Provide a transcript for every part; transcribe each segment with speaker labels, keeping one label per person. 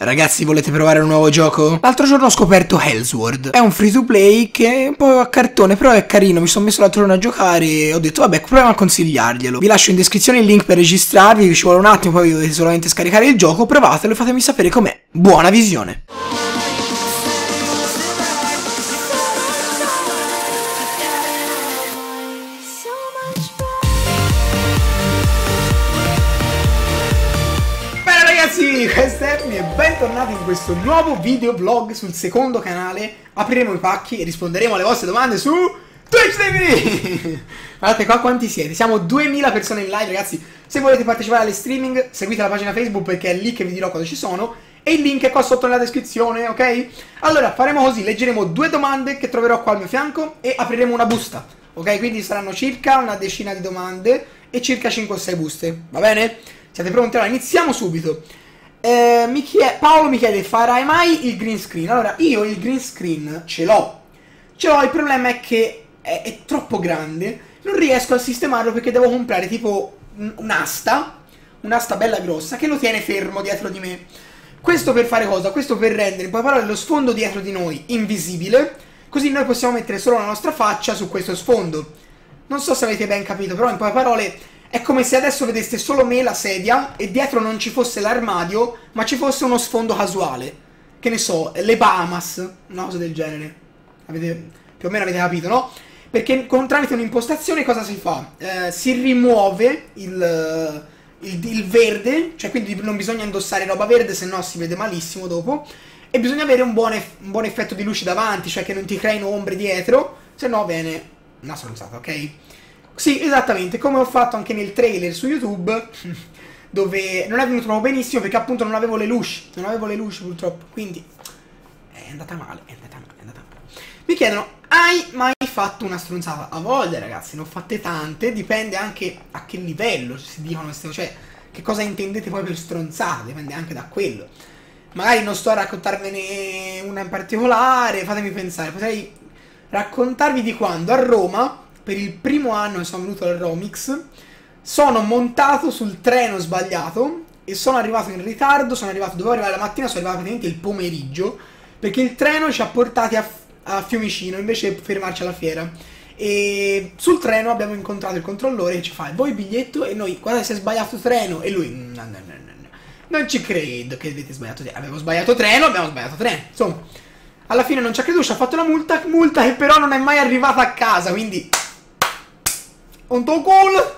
Speaker 1: Ragazzi, volete provare un nuovo gioco? L'altro giorno ho scoperto Hellsword. È un free to play che è un po' a cartone, però è carino. Mi sono messo l'altro giorno a giocare e ho detto, vabbè, proviamo a consigliarglielo. Vi lascio in descrizione il link per registrarvi, ci vuole un attimo, poi dovete solamente scaricare il gioco, provatelo e fatemi sapere com'è. Buona visione! Ragazzi, questo è Epmi e bentornati in questo nuovo videoblog sul secondo canale. Apriremo i pacchi e risponderemo alle vostre domande su Twitch TV! Guardate qua quanti siete, siamo 2000 persone in live ragazzi. Se volete partecipare alle streaming seguite la pagina Facebook perché è lì che vi dirò quando ci sono. E il link è qua sotto nella descrizione, ok? Allora, faremo così, leggeremo due domande che troverò qua al mio fianco e apriremo una busta. Ok, quindi saranno circa una decina di domande e circa 5 o 6 buste, va bene? Siete pronti? Allora, iniziamo subito. Eh, mi chiede, Paolo mi chiede, farai mai il green screen? Allora, io il green screen ce l'ho. Ce l'ho, il problema è che è, è troppo grande. Non riesco a sistemarlo perché devo comprare tipo un- un'asta, un'asta bella grossa, che lo tiene fermo dietro di me. Questo per fare cosa? Questo per rendere, in poche parole, lo sfondo dietro di noi invisibile, così noi possiamo mettere solo la nostra faccia su questo sfondo. Non so se avete ben capito, però in poche parole è come se adesso vedeste solo me, la sedia, e dietro non ci fosse l'armadio, ma ci fosse uno sfondo casuale. Che ne so, le Bahamas, una cosa del genere. Avete, più o meno avete capito, no? Perché con, tramite un'impostazione cosa si fa? Eh, si rimuove il, il, il verde, cioè quindi non bisogna indossare roba verde, se no si vede malissimo dopo. E bisogna avere un buon, eff- un buon effetto di luce davanti, cioè che non ti creino ombre dietro, se no viene una stronzata, ok? Sì, esattamente, come ho fatto anche nel trailer su YouTube, dove non è venuto proprio benissimo perché appunto non avevo le luci, non avevo le luci purtroppo, quindi è andata male, è andata male, è andata male. Mi chiedono, hai mai fatto una stronzata? A volte ragazzi, ne ho fatte tante, dipende anche a che livello si dicono queste cioè che cosa intendete poi per stronzata, dipende anche da quello. Magari non sto a raccontarvene una in particolare, fatemi pensare, potrei raccontarvi di quando a Roma, per il primo anno che sono venuto al Romix, sono montato sul treno sbagliato e sono arrivato in ritardo, sono arrivato, dovevo arrivare la mattina, sono arrivato praticamente il pomeriggio, perché il treno ci ha portati a, a Fiumicino invece di fermarci alla fiera. E sul treno abbiamo incontrato il controllore che ci fa, vuoi il biglietto? E noi, guarda si è sbagliato treno. E lui, no, no, no, no. non ci credo che avete sbagliato treno. Avevo sbagliato treno, abbiamo sbagliato treno. Insomma, alla fine non ci ha creduto, ci ha fatto la multa, multa che però non è mai arrivata a casa, quindi... Un to cool!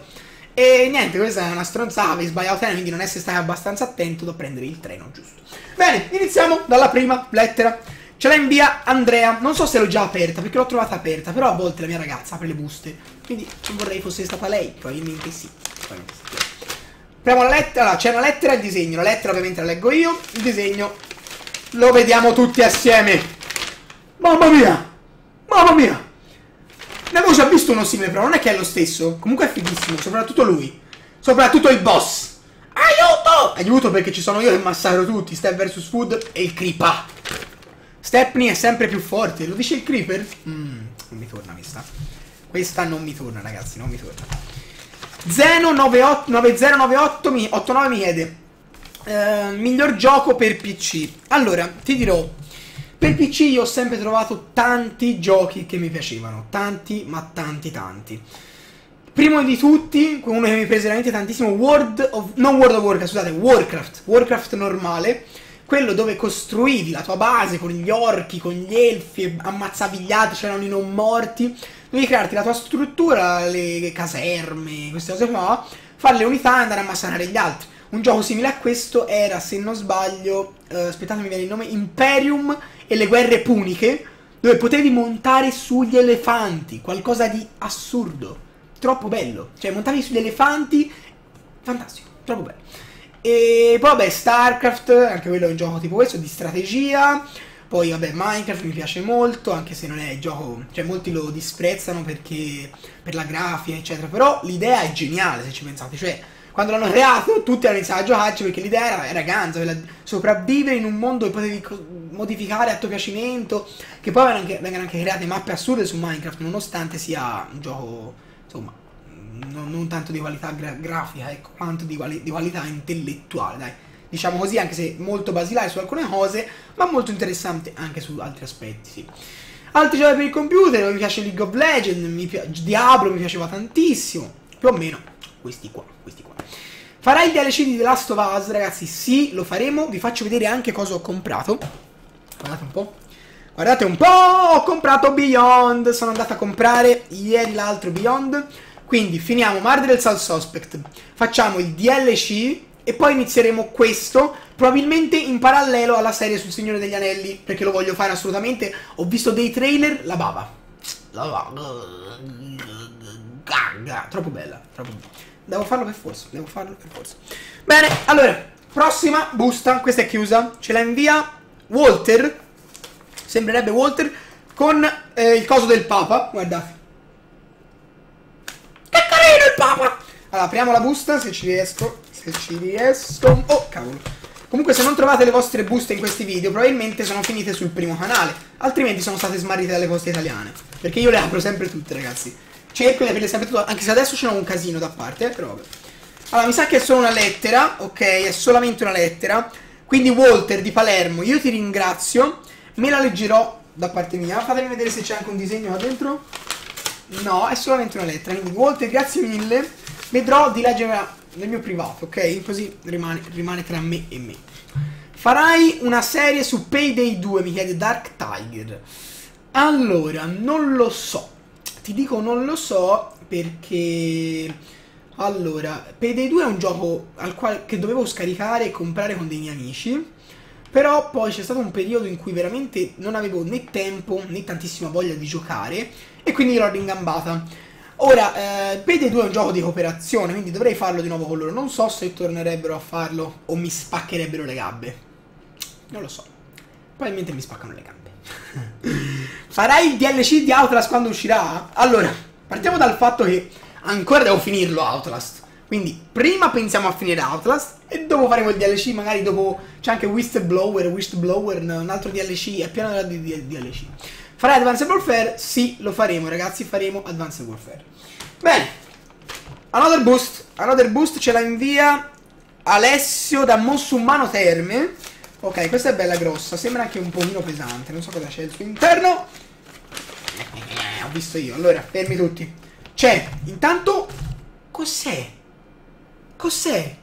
Speaker 1: E niente, questa è una stronzata, avevi sbagliato treno, quindi non essere stato abbastanza attento da prendere il treno giusto. Bene, iniziamo dalla prima lettera. Ce l'ha in via Andrea, non so se l'ho già aperta, perché l'ho trovata aperta, però a volte la mia ragazza apre le buste, quindi vorrei fosse stata lei. Probabilmente sì. Apriamo la lettera, allora, c'è una lettera e il disegno, la lettera ovviamente la leggo io, il disegno lo vediamo tutti assieme. Mamma mia! Mamma mia! Ne avevo già visto uno simile, però non è che è lo stesso. Comunque è fighissimo, soprattutto lui. Soprattutto il boss. Aiuto! Aiuto perché ci sono io che massacro tutti. Step vs Food e il Creeper. Stepney è sempre più forte. Lo dice il Creeper? Mm, non mi torna questa. Questa non mi torna, ragazzi, non mi torna. Zeno 98 9098 mi, 89 mi chiede. eh, miglior gioco per PC. Allora, ti dirò. Per PC io ho sempre trovato tanti giochi che mi piacevano, tanti ma tanti tanti. Primo di tutti, uno che mi prese veramente tantissimo, World of, non World of Warcraft, scusate, Warcraft, Warcraft normale, quello dove costruivi la tua base con gli orchi, con gli elfi, ammazzavi gli altri, c'erano i non morti, devi crearti la tua struttura, le caserme, queste cose qua, fare le unità e andare a massacrare gli altri. Un gioco simile a questo era, se non sbaglio, eh, aspettate mi viene il nome, Imperium e le guerre puniche, dove potevi montare sugli elefanti, qualcosa di assurdo, troppo bello. Cioè, montavi sugli elefanti, fantastico, troppo bello. E poi vabbè, StarCraft, anche quello è un gioco tipo questo, di strategia. Poi vabbè, Minecraft mi piace molto, anche se non è il gioco, cioè molti lo disprezzano perché per la grafica, eccetera, però l'idea è geniale se ci pensate, cioè quando l'hanno creato tutti hanno iniziato a giocarci perché l'idea era, era ganza, quella di sopravvivere in un mondo che potevi modificare a tuo piacimento, che poi vengono anche, vengono anche create mappe assurde su Minecraft nonostante sia un gioco, insomma, non, non tanto di qualità gra- grafica, ecco, quanto di, quali- di qualità intellettuale, dai. diciamo così, anche se molto basilare su alcune cose, ma molto interessante anche su altri aspetti, sì. Altri giochi per il computer, mi piace League of Legends, mi piace Diablo mi piaceva tantissimo, più o meno questi qua, questi qua. Farai il DLC di The Last of Us, ragazzi? Sì, lo faremo, vi faccio vedere anche cosa ho comprato. Guardate un po'. Guardate un po', ho comprato Beyond, sono andato a comprare ieri l'altro Beyond. Quindi finiamo Murder South Suspect, facciamo il DLC e poi inizieremo questo, probabilmente in parallelo alla serie sul Signore degli Anelli, perché lo voglio fare assolutamente. Ho visto dei trailer, la bava. La bava. Troppo bella, troppo bella. Devo farlo per forza, devo farlo per forza. Bene, allora, prossima busta, questa è chiusa, ce la invia Walter, sembrerebbe Walter, con eh, il coso del Papa, guardate. Che carino il Papa! Allora, apriamo la busta, se ci riesco, se ci riesco... Oh, cavolo. Comunque se non trovate le vostre buste in questi video probabilmente sono finite sul primo canale, altrimenti sono state smarrite dalle poste italiane. Perché io le apro sempre tutte ragazzi. Cerco di aprirle sempre tutte, anche se adesso n'ho un casino da parte, eh, però vabbè. Allora, mi sa che è solo una lettera, ok, è solamente una lettera. Quindi Walter di Palermo, io ti ringrazio, me la leggerò da parte mia. Fatemi vedere se c'è anche un disegno qua dentro. No, è solamente una lettera. Quindi Walter, grazie mille. Vedrò di leggerla nel mio privato, ok? Così rimane, rimane tra me e me. Farai una serie su Payday 2, mi chiede Dark Tiger. Allora, non lo so. Ti dico non lo so perché... Allora, Payday 2 è un gioco al quale, che dovevo scaricare e comprare con dei miei amici. Però poi c'è stato un periodo in cui veramente non avevo né tempo né tantissima voglia di giocare e quindi l'ho ringambata. Ora, eh, Payday 2 è un gioco di cooperazione, quindi dovrei farlo di nuovo con loro. Non so se tornerebbero a farlo o mi spaccherebbero le gambe. Non lo so. Probabilmente mi spaccano le gambe. Farai il DLC di Outlast quando uscirà? Allora, partiamo dal fatto che ancora devo finirlo Outlast. Quindi prima pensiamo a finire Outlast e dopo faremo il DLC, magari dopo c'è anche Whistleblower, Whistleblower, un altro DLC, è pieno di DLC. Farai Advanced Warfare? Sì, lo faremo ragazzi, faremo Advanced Warfare. Bene, Another Boost, Another Boost ce la invia Alessio da Mossumano Terme. Ok, questa è bella grossa, sembra anche un pochino pesante, non so cosa c'è al suo interno. Eh, ho visto io, allora, fermi tutti. C'è, intanto, cos'è? Cos'è?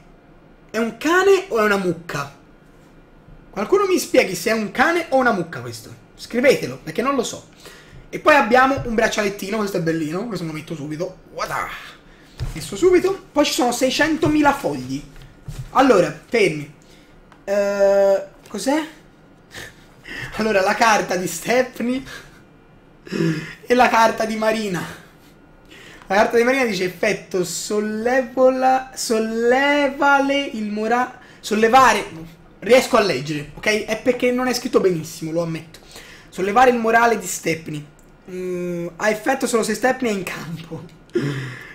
Speaker 1: È un cane o è una mucca? Qualcuno mi spieghi se è un cane o una mucca questo. Scrivetelo, perché non lo so. E poi abbiamo un braccialettino, questo è bellino, questo lo metto subito. Guarda! Messo subito. Poi ci sono 600.000 fogli. Allora, fermi. Uh, cos'è? Allora, la carta di Stepney e la carta di Marina. La carta di Marina dice effetto sollevola, sollevale il morale. Sollevare. Riesco a leggere, ok? È perché non è scritto benissimo, lo ammetto. Sollevare il morale di Stepney. Mm, ha effetto solo se Stepney è in campo.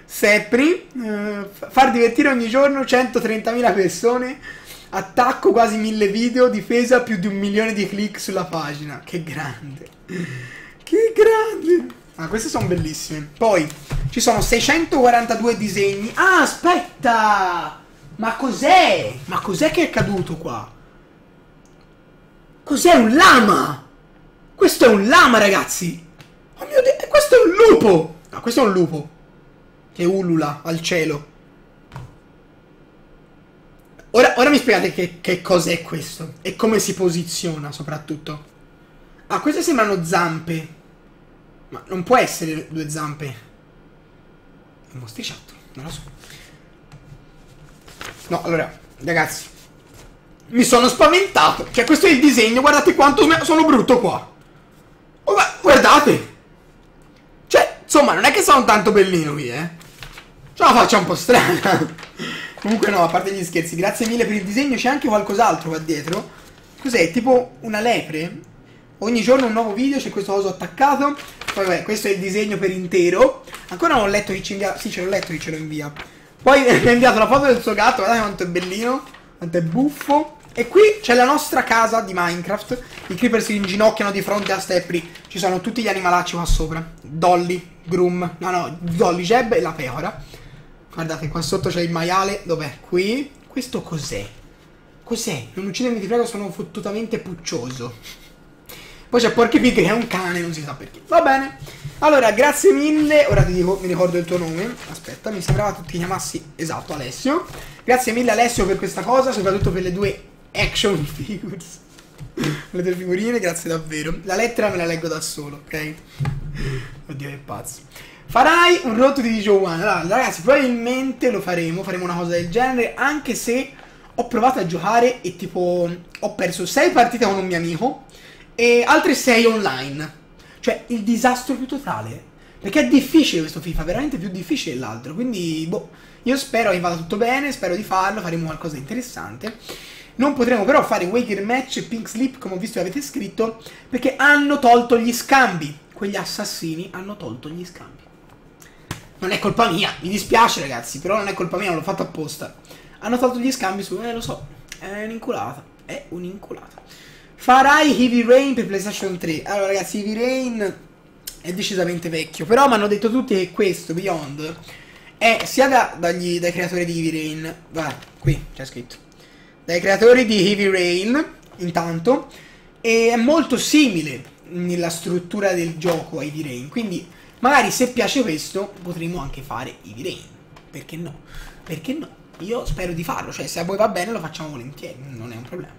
Speaker 1: Stepney. Uh, far divertire ogni giorno 130.000 persone. Attacco quasi 1000 video. Difesa più di un milione di click sulla pagina. Che grande. Che grande. Ah, queste sono bellissime. Poi ci sono 642 disegni. Ah, aspetta! Ma cos'è? Ma cos'è che è caduto qua? Cos'è un lama? Questo è un lama, ragazzi! Oh mio Dio, questo è un lupo! No, questo è un lupo. Che ulula al cielo. Ora, ora mi spiegate che, che cos'è questo? E come si posiziona, soprattutto. Ah, queste sembrano zampe. Ma non può essere due zampe. Un mostriciattolo, non lo so. No, allora, ragazzi. Mi sono spaventato. Cioè, questo è il disegno. Guardate quanto sono brutto qua. Oh, guardate. Cioè, insomma, non è che sono tanto bellino qui, eh. C'ho la faccia un po' strana. Comunque no, a parte gli scherzi, grazie mille per il disegno. C'è anche qualcos'altro qua dietro. Cos'è? Tipo una lepre? Ogni giorno un nuovo video, c'è questo coso attaccato. Poi vabbè, questo è il disegno per intero. Ancora non ho letto chi ci invia. Sì, ce l'ho letto chi ce lo invia. Poi mi ha inviato la foto del suo gatto, guardate quanto è bellino, quanto è buffo. E qui c'è la nostra casa di Minecraft. I creeper si inginocchiano di fronte a Stepri. Ci sono tutti gli animalacci qua sopra. Dolly, Groom, no no, Dolly, Jeb e la pecora. Guardate, qua sotto c'è il maiale. Dov'è? Qui. Questo cos'è? Cos'è? Non uccidermi ti prego, sono fottutamente puccioso. Poi c'è Porky Pig che è un cane, non si sa perché. Va bene. Allora, grazie mille. Ora ti dico, mi ricordo il tuo nome. Aspetta, mi sembrava tu ti chiamassi esatto, Alessio. Grazie mille Alessio per questa cosa, soprattutto per le due action figures. le due figurine, grazie davvero. La lettera me la leggo da solo, ok? Oddio, che pazzo. Farai un rotto di DJ One. Allora, ragazzi, probabilmente lo faremo, faremo una cosa del genere, anche se ho provato a giocare e tipo ho perso 6 partite con un mio amico e altre 6 online. Cioè, il disastro più totale. Perché è difficile questo FIFA, veramente più difficile dell'altro. Quindi, boh, io spero che vada tutto bene, spero di farlo, faremo qualcosa di interessante. Non potremo però fare Waker Match e Pink Sleep, come ho visto che avete scritto, perché hanno tolto gli scambi. Quegli assassini hanno tolto gli scambi. Non è colpa mia, mi dispiace ragazzi, però non è colpa mia, l'ho fatto apposta. Hanno tolto gli scambi su... Eh, lo so, è un'inculata. È un'inculata. Farai Heavy Rain per PlayStation 3. Allora ragazzi, Heavy Rain è decisamente vecchio, però mi hanno detto tutti che questo, Beyond, è sia da, dagli, dai creatori di Heavy Rain... Guarda, qui c'è scritto. Dai creatori di Heavy Rain, intanto, e è molto simile nella struttura del gioco a Heavy Rain, quindi magari se piace questo potremmo anche fare Heavy Rain. Perché no? Perché no? Io spero di farlo, cioè se a voi va bene lo facciamo volentieri, non è un problema.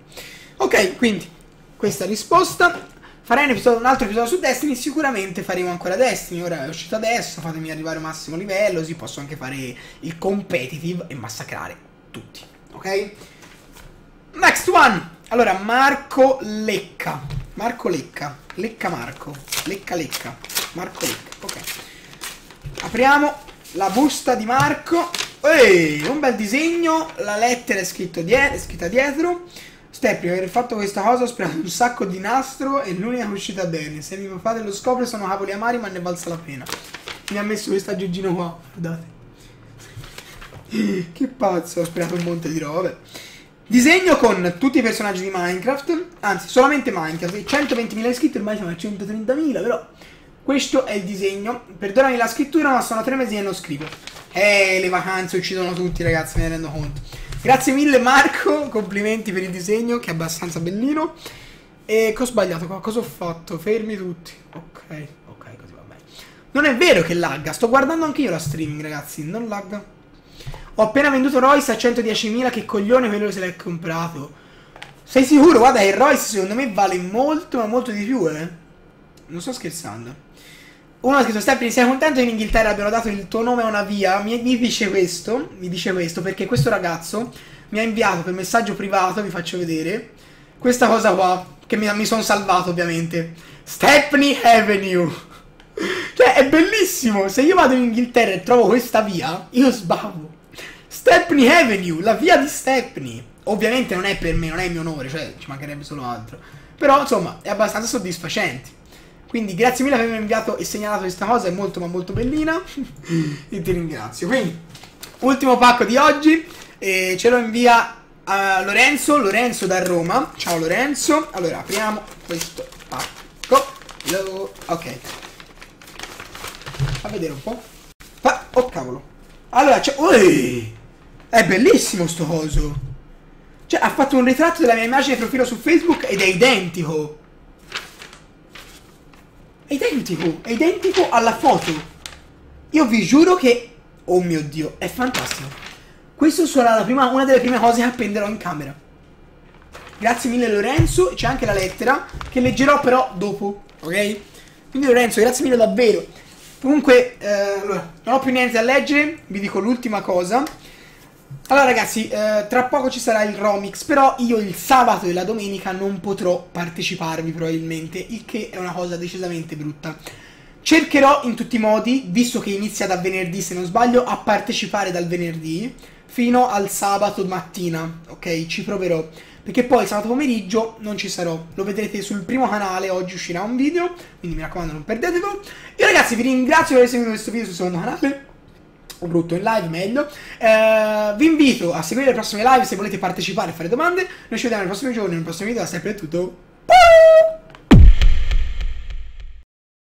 Speaker 1: Ok, quindi questa risposta. Farei un, episodio, un, altro episodio su Destiny, sicuramente faremo ancora Destiny, ora è uscito adesso, fatemi arrivare al massimo livello, così posso anche fare il competitive e massacrare tutti, ok? Next one! Allora, Marco Lecca, Marco Lecca, Lecca Marco, Lecca Lecca, Marco Lecca, ok. Apriamo la busta di Marco Ehi, un bel disegno, la lettera è, die è scritta dietro. Step, per aver fatto questa cosa ho sprecato un sacco di nastro e l'unica uscita bene. Se mio padre lo scopre sono cavoli amari ma ne valsa la pena. Mi ha messo questa aggeggino qua, guardate. Che pazzo, ho sprecato un monte di robe. Disegno con tutti i personaggi di Minecraft, anzi solamente Minecraft, 120.000 iscritti, ormai siamo a 130.000, però questo è il disegno. Perdonami la scrittura ma sono tre mesi e non scrivo. Eh, le vacanze uccidono tutti, ragazzi, me ne rendo conto. Grazie mille, Marco. Complimenti per il disegno, che è abbastanza bellino. E cosa ho sbagliato qua? Cosa ho fatto? Fermi tutti. Ok, ok, così va bene. Non è vero che lagga. Sto guardando anche io la streaming, ragazzi. Non lagga. Ho appena venduto Royce a 110.000. Che coglione quello se l'hai comprato. Sei sicuro? Guarda che Royce secondo me vale molto, ma molto di più, eh. Non sto scherzando. Uno ha scritto Stephanie, sei contento che in Inghilterra abbiano dato il tuo nome a una via? Mi, mi, dice questo, mi dice questo perché questo ragazzo mi ha inviato per messaggio privato, vi faccio vedere, questa cosa qua, che mi, mi sono salvato ovviamente. Stepney Avenue. cioè, è bellissimo. Se io vado in Inghilterra e trovo questa via, io sbavo. Stepney Avenue, la via di Stepney. Ovviamente non è per me, non è il mio onore, cioè ci mancherebbe solo altro. Però, insomma, è abbastanza soddisfacente. Quindi grazie mille per avermi inviato e segnalato questa cosa, è molto ma molto bellina. e ti ringrazio. Quindi, ultimo pacco di oggi. E ce lo invia a Lorenzo, Lorenzo da Roma. Ciao Lorenzo. Allora, apriamo questo pacco. Ok. Fa vedere un po'. Fa oh cavolo. Allora, c'è... Ui! È bellissimo sto coso. Cioè, ha fatto un ritratto della mia immagine di profilo su Facebook ed è identico. Identico, è identico alla foto. Io vi giuro che... Oh mio Dio, è fantastico. Questo sarà prima, una delle prime cose che appenderò in camera. Grazie mille Lorenzo, c'è anche la lettera, che leggerò però dopo, ok? Quindi Lorenzo, grazie mille davvero. Comunque, eh, non ho più niente da leggere, vi dico l'ultima cosa. Allora ragazzi, eh, tra poco ci sarà il Romix, però io il sabato e la domenica non potrò parteciparvi probabilmente, il che è una cosa decisamente brutta. Cercherò in tutti i modi, visto che inizia da venerdì se non sbaglio, a partecipare dal venerdì fino al sabato mattina, ok? Ci proverò. Perché poi sabato pomeriggio non ci sarò. Lo vedrete sul primo canale, oggi uscirà un video, quindi mi raccomando non perdetelo. Io ragazzi vi ringrazio per aver seguito questo video sul secondo canale o brutto in live meglio. Eh, vi invito a seguire le prossime live se volete partecipare e fare domande. Noi ci vediamo nei prossimi giorni, nel prossimo video. Da sempre tutto. Bye!